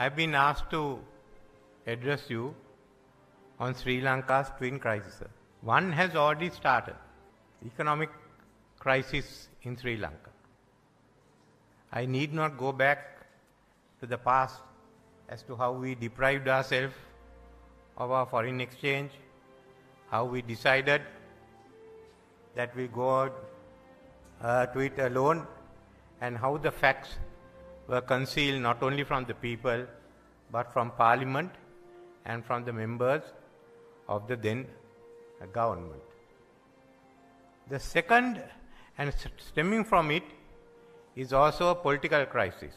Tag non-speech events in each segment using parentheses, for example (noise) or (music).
I've been asked to address you on Sri Lanka's twin crises. One has already started economic crisis in Sri Lanka. I need not go back to the past as to how we deprived ourselves of our foreign exchange, how we decided that we go uh, to it alone, and how the facts were concealed not only from the people but from parliament and from the members of the then government. The second, and stemming from it, is also a political crisis,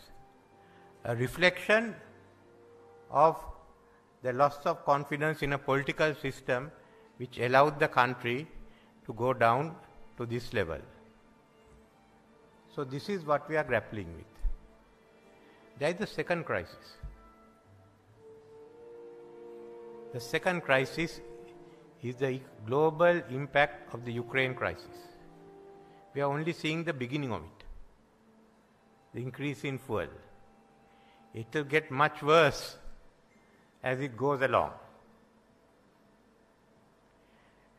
a reflection of the loss of confidence in a political system which allowed the country to go down to this level. So, this is what we are grappling with. There is the second crisis. The second crisis is the global impact of the Ukraine crisis. We are only seeing the beginning of it the increase in fuel. It will get much worse as it goes along.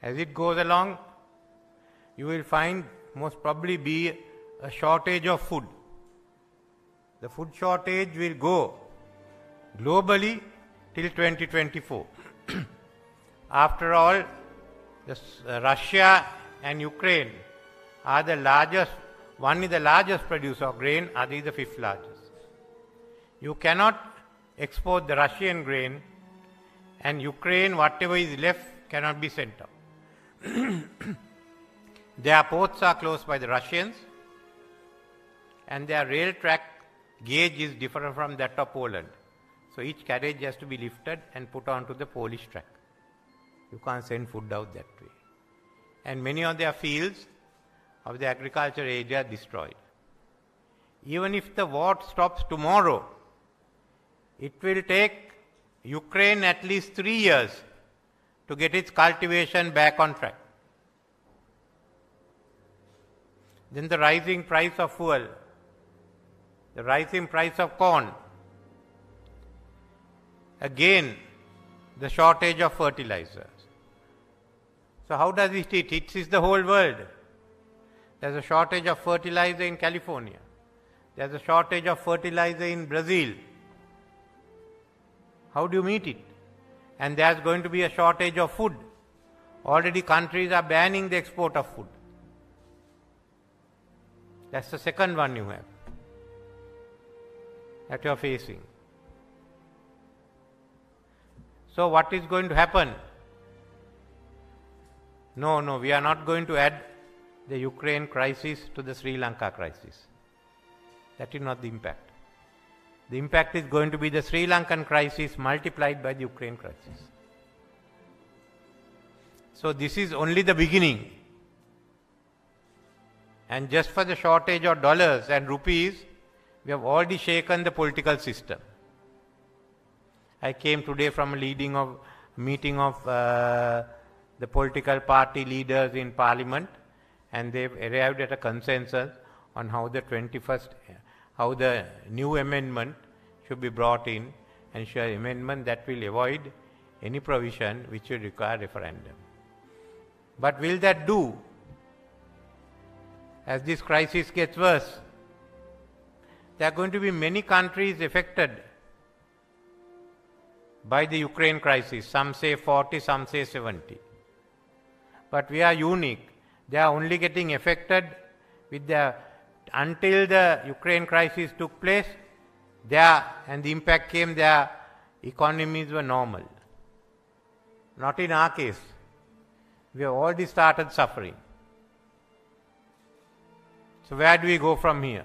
As it goes along, you will find most probably be a shortage of food. The food shortage will go globally till 2024. (clears throat) After all, this, uh, Russia and Ukraine are the largest, one is the largest producer of grain, other is the fifth largest. You cannot export the Russian grain and Ukraine, whatever is left, cannot be sent out. (clears throat) their ports are closed by the Russians and their rail track gauge is different from that of Poland. So each carriage has to be lifted and put onto the Polish track. You can't send food out that way. And many of their fields of the agriculture area are destroyed. Even if the war stops tomorrow, it will take Ukraine at least three years to get its cultivation back on track. Then the rising price of fuel, the rising price of corn, again the shortage of fertilizers. So, how does it hit? It hits the whole world. There's a shortage of fertilizer in California. There's a shortage of fertilizer in Brazil. How do you meet it? And there's going to be a shortage of food. Already countries are banning the export of food. That's the second one you have that you are facing. So, what is going to happen? No, no, we are not going to add the Ukraine crisis to the Sri Lanka crisis. That is not the impact. The impact is going to be the Sri Lankan crisis multiplied by the Ukraine crisis. So, this is only the beginning. And just for the shortage of dollars and rupees, we have already shaken the political system. I came today from a leading of meeting of uh, the political party leaders in parliament and they've arrived at a consensus on how the 21st, how the new amendment should be brought in and should amendment that will avoid any provision which will require referendum. But will that do? As this crisis gets worse, there are going to be many countries affected by the Ukraine crisis. Some say 40, some say 70 but we are unique. They are only getting affected with the until the Ukraine crisis took place, their and the impact came, their economies were normal. Not in our case. We have already started suffering. So where do we go from here?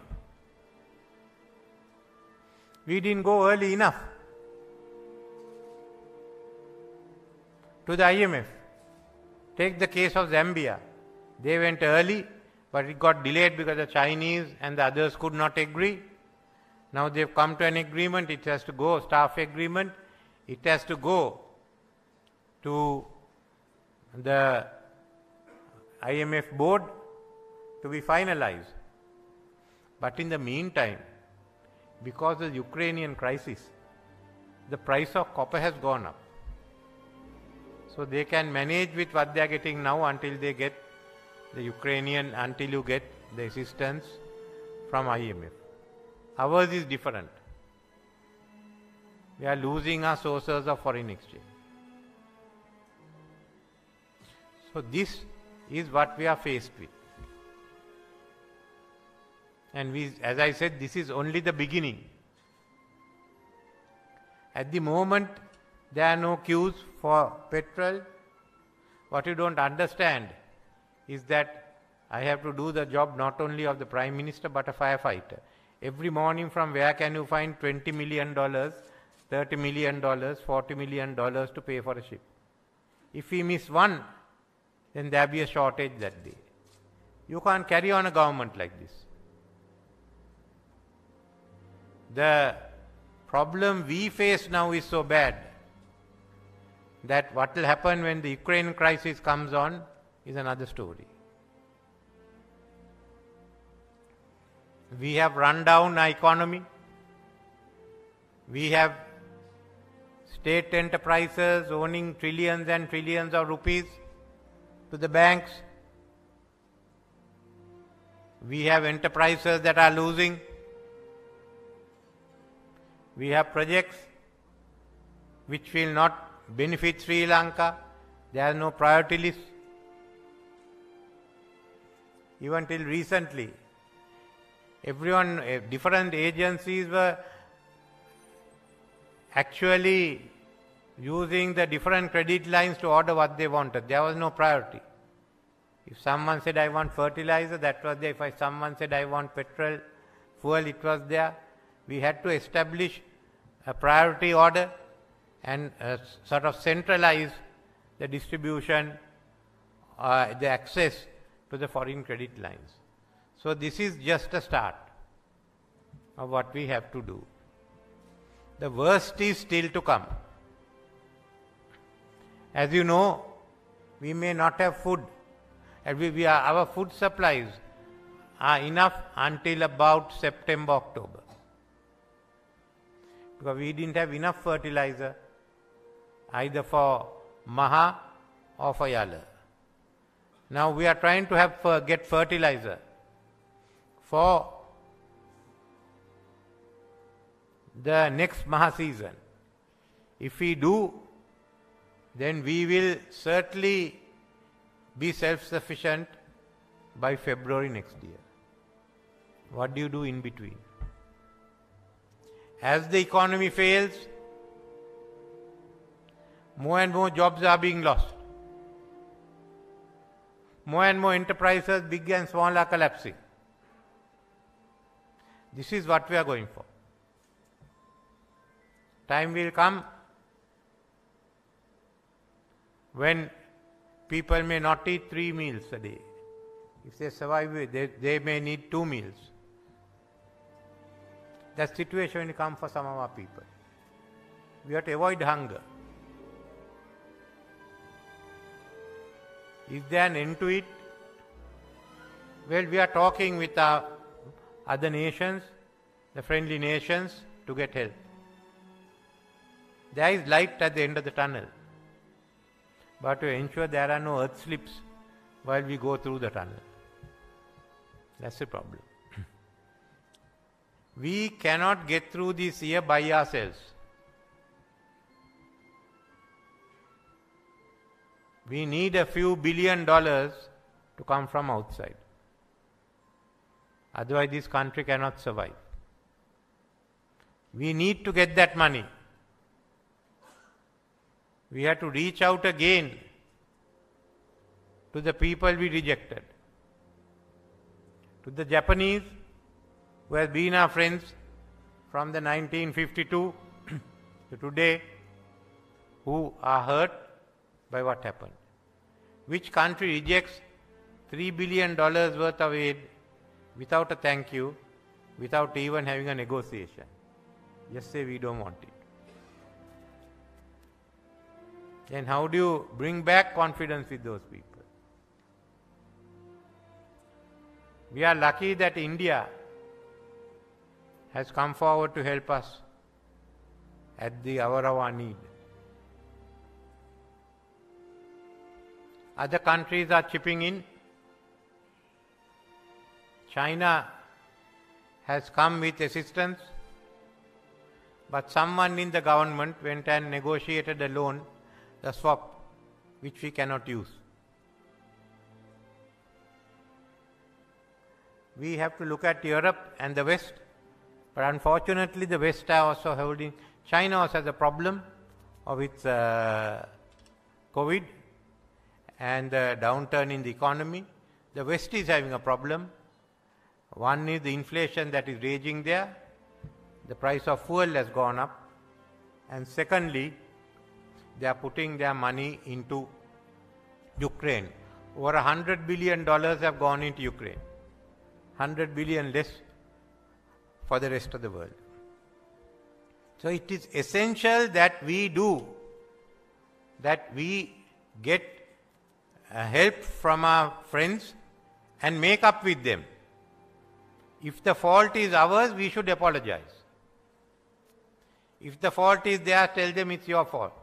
We didn't go early enough to the IMF. Take the case of Zambia. They went early, but it got delayed because the Chinese and the others could not agree. Now they've come to an agreement, it has to go, staff agreement, it has to go to the IMF board to be finalized. But in the meantime, because of the Ukrainian crisis, the price of copper has gone up. So they can manage with what they are getting now until they get the Ukrainian, until you get the assistance from IMF. Ours is different. We are losing our sources of foreign exchange. So this is what we are faced with. And we, as I said, this is only the beginning. At the moment, there are no queues for petrol. What you don't understand is that I have to do the job not only of the Prime Minister but a firefighter. Every morning, from where can you find $20 million, $30 million, $40 million to pay for a ship? If we miss one, then there will be a shortage that day. You can't carry on a government like this. The problem we face now is so bad that what will happen when the Ukraine crisis comes on is another story. We have run down our economy. We have state enterprises owning trillions and trillions of rupees to the banks. We have enterprises that are losing. We have projects which will not benefit Sri Lanka. There are no priority lists. Even till recently, everyone, eh, different agencies were actually using the different credit lines to order what they wanted. There was no priority. If someone said, I want fertilizer, that was there. If someone said, I want petrol, fuel, it was there. We had to establish a priority order and uh, sort of centralize the distribution, uh, the access to the foreign credit lines. So this is just a start of what we have to do. The worst is still to come. As you know, we may not have food. And we, we are, our food supplies are enough until about September, October. Because we didn't have enough fertilizer either for Maha or for Yala. Now we are trying to have get fertilizer for the next Maha season. If we do, then we will certainly be self-sufficient by February next year. What do you do in between? As the economy fails, more and more jobs are being lost. More and more enterprises, big and small, are collapsing. This is what we are going for. Time will come when people may not eat three meals a day. If they survive, they, they may need two meals. That situation will come for some of our people. We have to avoid hunger. Is there an end to it? Well, we are talking with our other nations, the friendly nations, to get help. There is light at the end of the tunnel. But to ensure there are no earth slips while we go through the tunnel. That's the problem. We cannot get through this year by ourselves. We need a few billion dollars to come from outside. Otherwise, this country cannot survive. We need to get that money. We have to reach out again to the people we rejected. To the Japanese, who have been our friends from the 1952 to today, who are hurt by what happened. Which country rejects $3 billion worth of aid without a thank you, without even having a negotiation? Just say we don't want it. Then how do you bring back confidence with those people? We are lucky that India has come forward to help us. at the hour of our need. Other countries are chipping in. China has come with assistance, but someone in the government went and negotiated a loan, the swap, which we cannot use. We have to look at Europe and the West, but unfortunately, the West are also holding. China also has a problem of its uh, COVID and the downturn in the economy. The West is having a problem. One is the inflation that is raging there. The price of fuel has gone up. And secondly, they are putting their money into Ukraine. Over hundred billion dollars have gone into Ukraine. Hundred billion less for the rest of the world. So it is essential that we do, that we get uh, help from our friends and make up with them. If the fault is ours, we should apologize. If the fault is theirs, tell them it's your fault.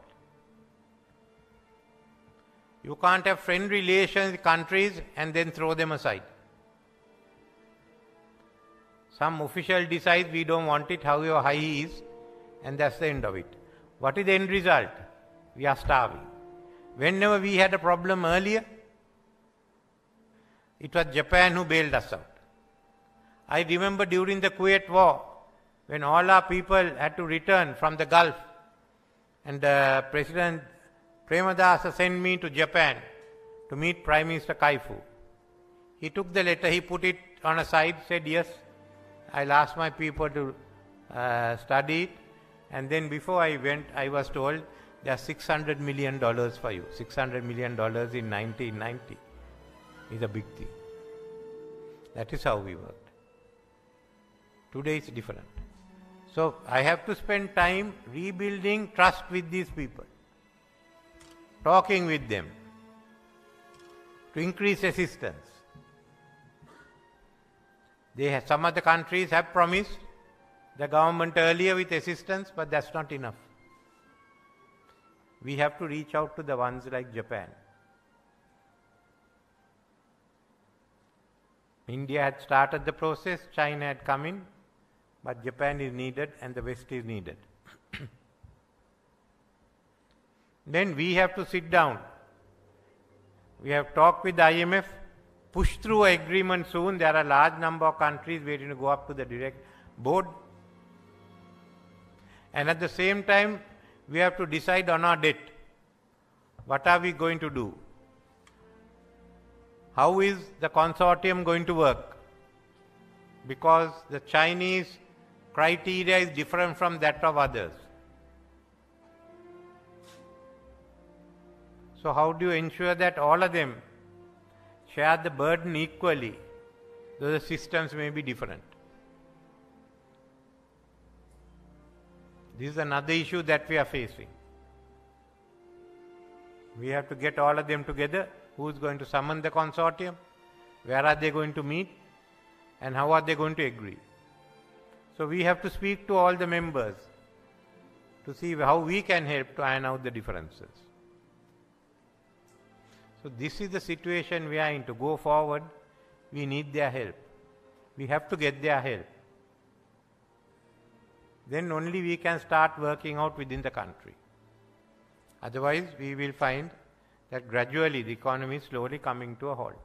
You can't have friend relations countries and then throw them aside. Some official decides we don't want it, however high is, and that's the end of it. What is the end result? We are starving. Whenever we had a problem earlier, it was Japan who bailed us out. I remember during the Kuwait War, when all our people had to return from the Gulf, and uh, President Premadasa sent me to Japan to meet Prime Minister Kaifu. He took the letter, he put it on a side, said, Yes, I'll ask my people to uh, study it. And then before I went, I was told there are $600 million for you. $600 million in 1990 is a big thing. That is how we worked. Today is different. So I have to spend time rebuilding trust with these people, talking with them to increase assistance. They have, some other countries have promised the government earlier with assistance, but that's not enough we have to reach out to the ones like Japan. India had started the process, China had come in, but Japan is needed and the West is needed. (coughs) then we have to sit down. We have talked with IMF, push through agreement soon. There are a large number of countries waiting to go up to the direct board. And at the same time, we have to decide on our debt. What are we going to do? How is the consortium going to work? Because the Chinese criteria is different from that of others. So, how do you ensure that all of them share the burden equally, though the systems may be different? This is another issue that we are facing. We have to get all of them together. Who is going to summon the consortium? Where are they going to meet? And how are they going to agree? So we have to speak to all the members to see how we can help to iron out the differences. So this is the situation we are in. To go forward, we need their help. We have to get their help then only we can start working out within the country. Otherwise, we will find that gradually the economy is slowly coming to a halt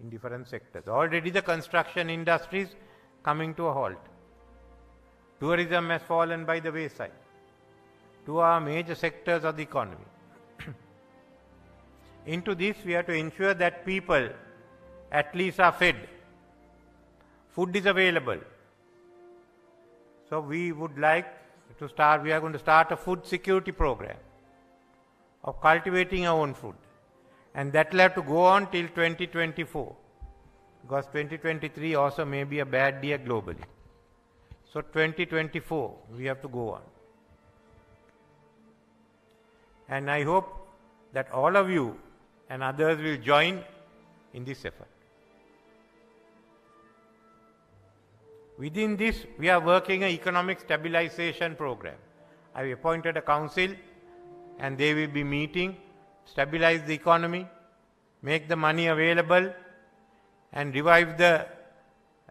in different sectors. Already the construction industry is coming to a halt. Tourism has fallen by the wayside. Two are major sectors of the economy. Into this, we have to ensure that people at least are fed. Food is available. So we would like to start, we are going to start a food security program of cultivating our own food. And that will have to go on till 2024 because 2023 also may be a bad year globally. So 2024 we have to go on. And I hope that all of you and others will join in this effort. Within this, we are working an economic stabilization program. I have appointed a council and they will be meeting, stabilize the economy, make the money available, and revive the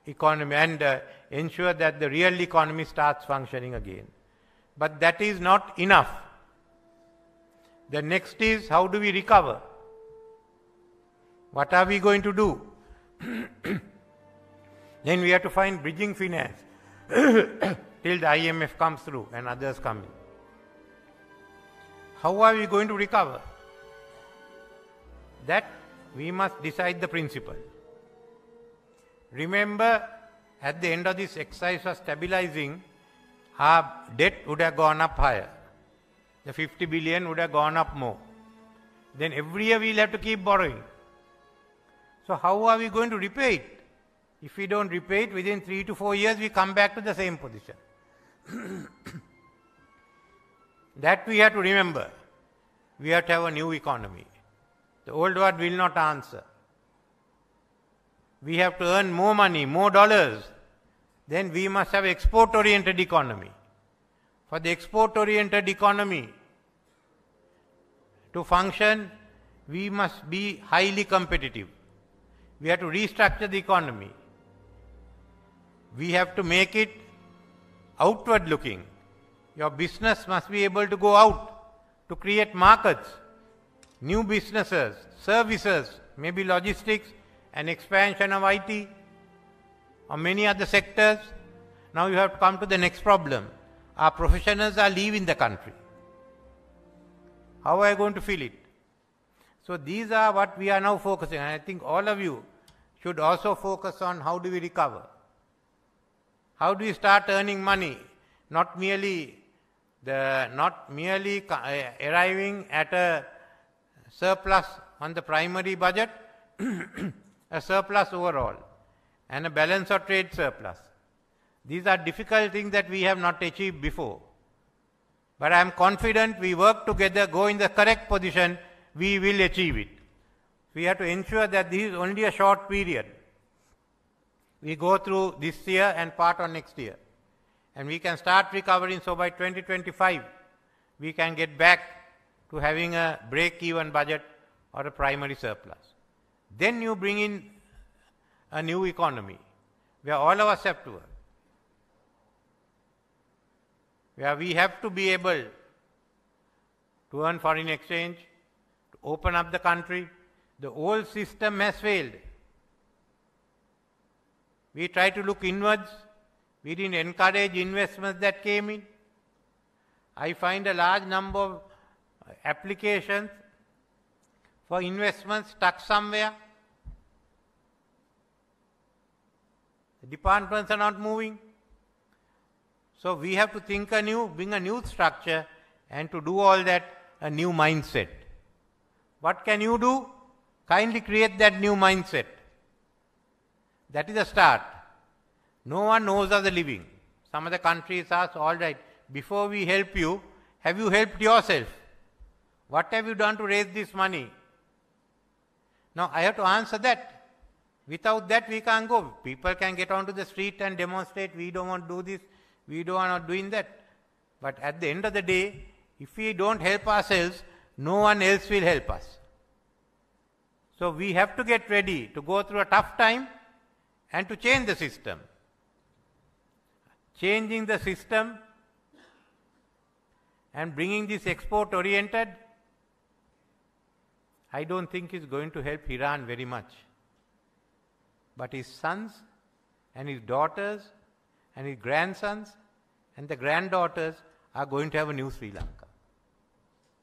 economy and uh, ensure that the real economy starts functioning again. But that is not enough. The next is how do we recover? What are we going to do? (clears throat) then we have to find bridging finance (clears throat) till the IMF comes through and others come in. How are we going to recover? That we must decide the principle. Remember, at the end of this exercise of stabilizing, our debt would have gone up higher. The 50 billion would have gone up more. Then every year we'll have to keep borrowing. So how are we going to repay it? If we don't repay it within three to four years, we come back to the same position. (coughs) that we have to remember. We have to have a new economy. The old one will not answer. We have to earn more money, more dollars. Then we must have export oriented economy. For the export oriented economy to function, we must be highly competitive. We have to restructure the economy. We have to make it outward looking. Your business must be able to go out to create markets, new businesses, services, maybe logistics, and expansion of IT, or many other sectors. Now you have to come to the next problem. Our professionals are leaving the country. How are you going to fill it? So these are what we are now focusing on. I think all of you should also focus on how do we recover. How do we start earning money? Not merely the not merely uh, arriving at a surplus on the primary budget, (clears throat) a surplus overall, and a balance of trade surplus. These are difficult things that we have not achieved before. But I am confident we work together, go in the correct position, we will achieve it. We have to ensure that this is only a short period. We go through this year and part on next year. And we can start recovering, so by 2025, we can get back to having a break even budget or a primary surplus. Then you bring in a new economy where all of us have to work. Where we have to be able to earn foreign exchange, open up the country. The old system has failed. We try to look inwards. We didn't encourage investments that came in. I find a large number of applications for investments stuck somewhere. The departments are not moving. So we have to think anew, bring a new structure, and to do all that, a new mindset. What can you do? Kindly create that new mindset. That is a start. No one knows of the living. Some of the countries ask, all right, before we help you, have you helped yourself? What have you done to raise this money? Now I have to answer that. Without that we can't go. People can get onto the street and demonstrate, we don't want to do this, we don't want to doing that. But at the end of the day, if we don't help ourselves, no one else will help us. So we have to get ready to go through a tough time and to change the system. Changing the system and bringing this export oriented, I don't think is going to help Iran very much. But his sons and his daughters and his grandsons and the granddaughters are going to have a new Sri Lanka.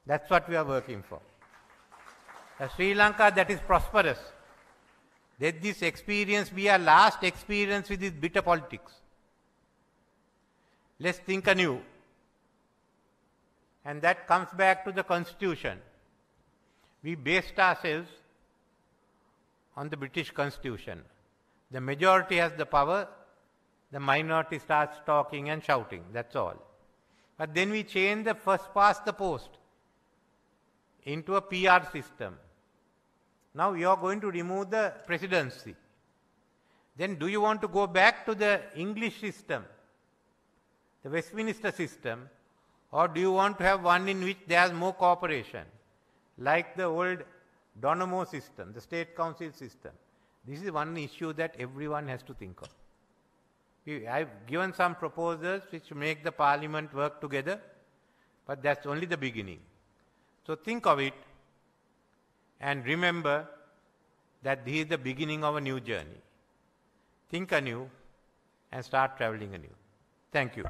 That's what we are working for. A Sri Lanka that is prosperous. Let this experience be our last experience with this bitter politics. Let's think anew. And that comes back to the Constitution. We based ourselves on the British Constitution. The majority has the power, the minority starts talking and shouting, that's all. But then we change the first past the post into a PR system. Now you are going to remove the presidency. Then do you want to go back to the English system, the Westminster system, Or do you want to have one in which there is more cooperation, like the old Donoughmore system, the state council system? This is one issue that everyone has to think of. I've given some proposals which make the parliament work together, but that's only the beginning. So think of it and remember that this is the beginning of a new journey. Think anew and start traveling anew. Thank you.